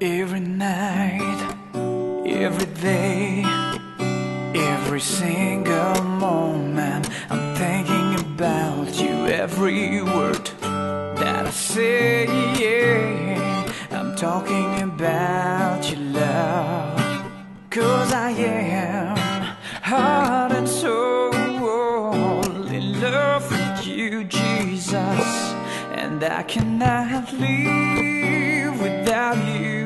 Every night, every day, every single moment, I'm thinking about you. Every word that I say, yeah, I'm talking about your love. Cause I am heart and soul in love with you, Jesus. And I cannot live without you.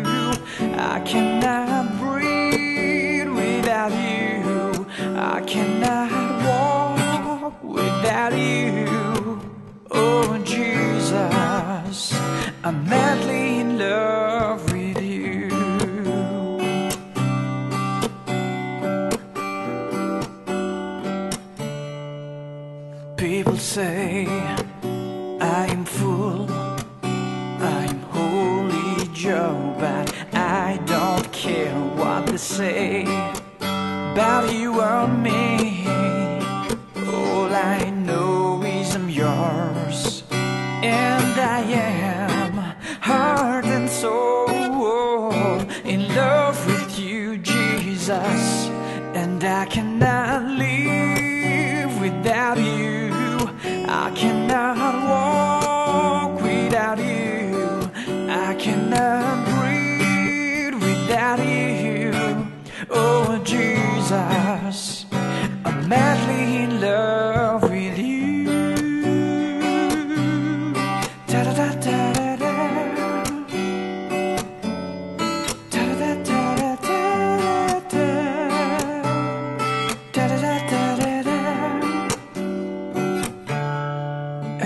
I cannot breathe without you. I cannot walk without you. Oh, Jesus, I'm madly in love with you. People say I am fool, I'm holy Joe, but they say about you or me. All I know is I'm yours, and I am heart and soul in love with you, Jesus, and I cannot live without you. I cannot walk without you. I cannot Jesus, I'm madly in love with you. Da da da da da da. Da da da da da da. Da da da da da da.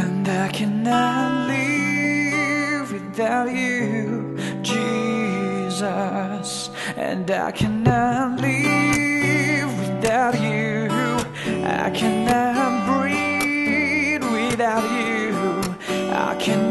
And I cannot live without you, Jesus. And I cannot live without you. I cannot